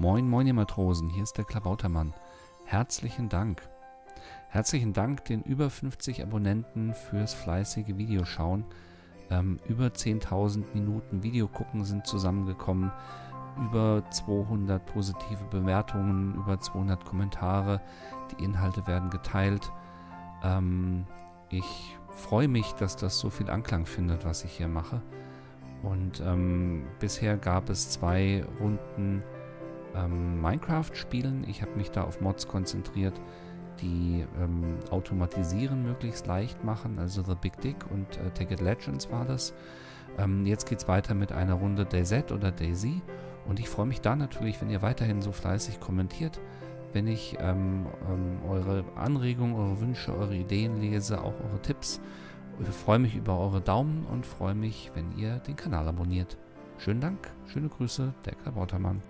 Moin, moin ihr Matrosen, hier ist der Klabautermann. Herzlichen Dank. Herzlichen Dank den über 50 Abonnenten fürs fleißige Videoschauen. Ähm, über 10.000 Minuten Video gucken sind zusammengekommen. Über 200 positive Bewertungen, über 200 Kommentare. Die Inhalte werden geteilt. Ähm, ich freue mich, dass das so viel Anklang findet, was ich hier mache. Und ähm, bisher gab es zwei Runden ähm, Minecraft spielen. Ich habe mich da auf Mods konzentriert, die ähm, automatisieren möglichst leicht machen. Also The Big Dick und äh, Ticket Legends war das. Ähm, jetzt geht es weiter mit einer Runde DayZ oder Daisy. Und ich freue mich da natürlich, wenn ihr weiterhin so fleißig kommentiert, wenn ich ähm, ähm, eure Anregungen, eure Wünsche, eure Ideen lese, auch eure Tipps. Ich freue mich über eure Daumen und freue mich, wenn ihr den Kanal abonniert. Schönen Dank, schöne Grüße, der Klabautermann.